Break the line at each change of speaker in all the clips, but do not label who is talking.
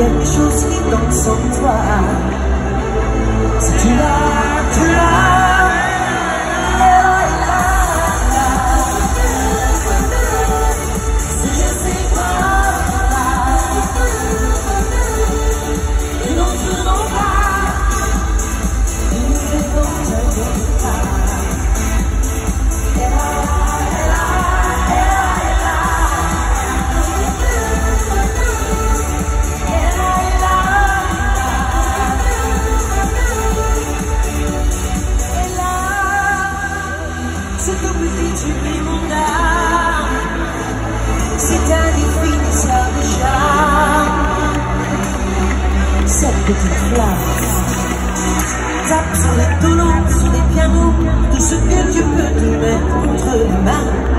quelque chose qui danse en toi. L'as, tu l'as. Petite tape sur les violons, sur les pianos, tout ce que tu peux te mettre contre les mains.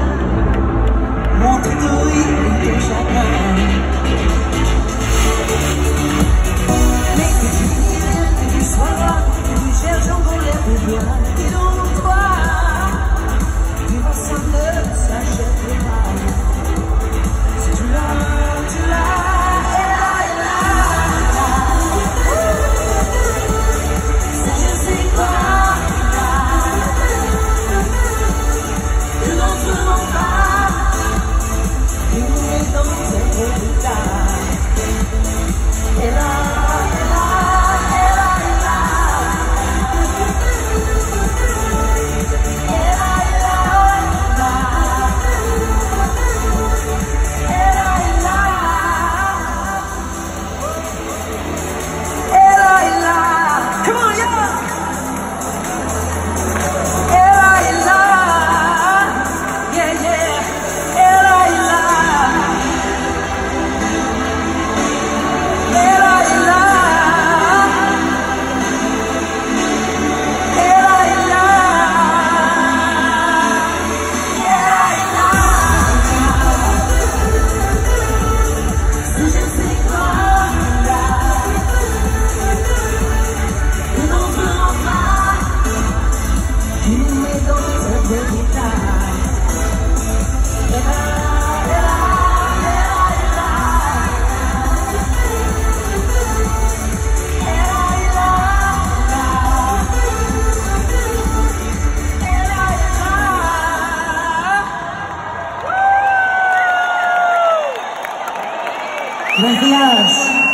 Buenos.